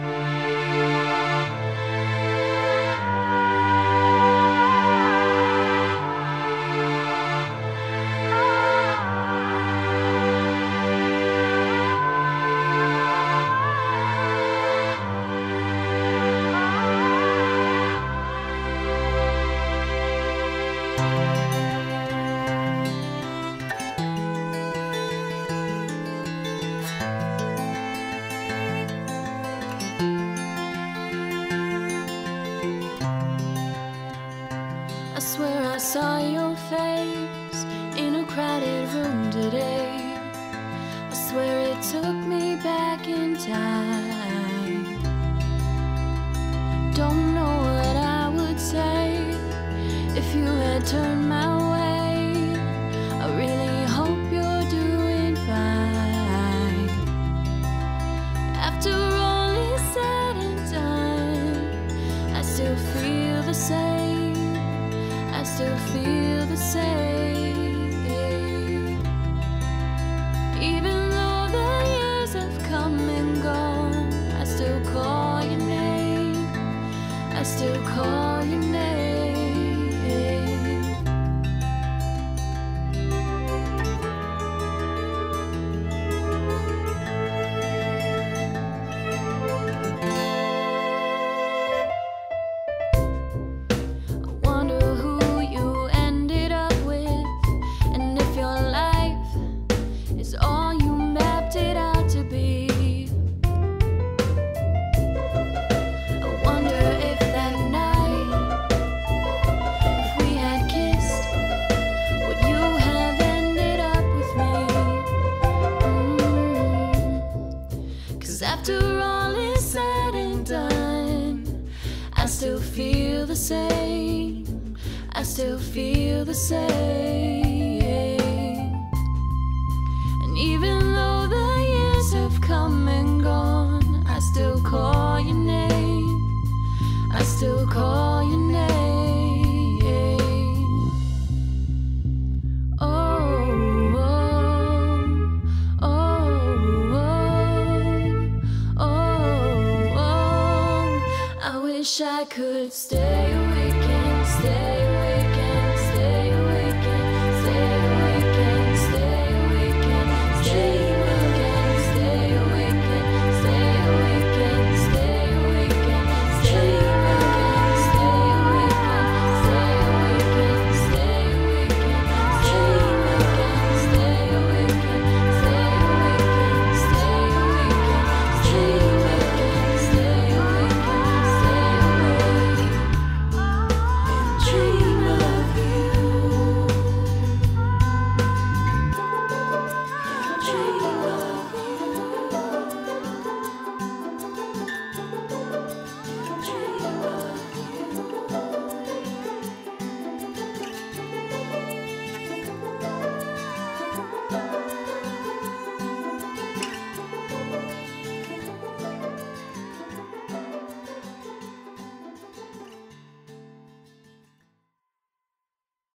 I saw your face in a crowded room today. I swear it took me back in time. Don't know what I would say if you had turned my way. I really hope you're doing fine. After all is said and done, I still feel the same. Still feel the same. I still feel the same. I still feel the same. And even though the years have come and gone, I still call your name. I still call your name. Wish I could stay.